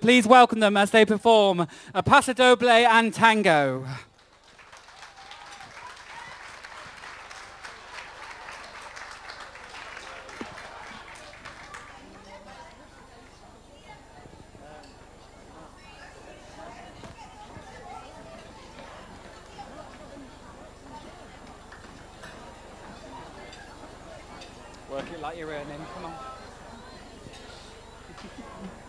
Please welcome them as they perform a Paso Doble and Tango. Work it like you're earning, come on.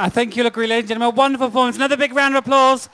I think you look really, gentlemen. Wonderful performance. Another big round of applause